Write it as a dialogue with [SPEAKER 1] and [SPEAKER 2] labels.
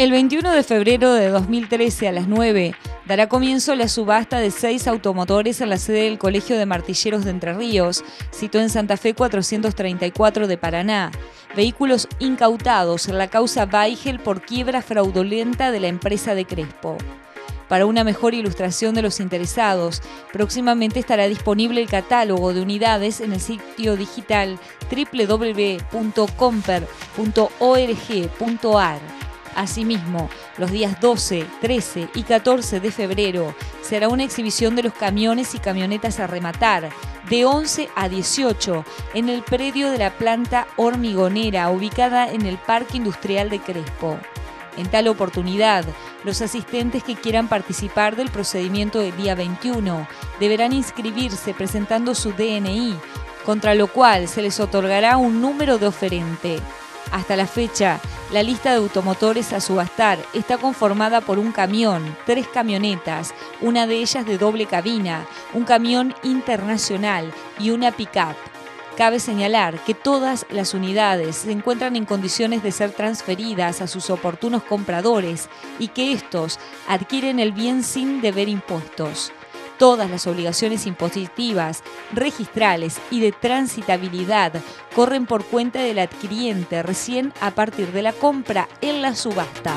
[SPEAKER 1] El 21 de febrero de 2013 a las 9 dará comienzo la subasta de seis automotores en la sede del Colegio de Martilleros de Entre Ríos, situado en Santa Fe 434 de Paraná. Vehículos incautados en la causa Weigel por quiebra fraudulenta de la empresa de Crespo. Para una mejor ilustración de los interesados, próximamente estará disponible el catálogo de unidades en el sitio digital www.comper.org.ar. Asimismo, los días 12, 13 y 14 de febrero será una exhibición de los camiones y camionetas a rematar de 11 a 18 en el predio de la planta hormigonera ubicada en el Parque Industrial de Crespo. En tal oportunidad, los asistentes que quieran participar del procedimiento del día 21 deberán inscribirse presentando su DNI, contra lo cual se les otorgará un número de oferente. Hasta la fecha, la lista de automotores a subastar está conformada por un camión, tres camionetas, una de ellas de doble cabina, un camión internacional y una pick-up. Cabe señalar que todas las unidades se encuentran en condiciones de ser transferidas a sus oportunos compradores y que estos adquieren el bien sin deber impuestos todas las obligaciones impositivas, registrales y de transitabilidad corren por cuenta del adquiriente recién a partir de la compra en la subasta.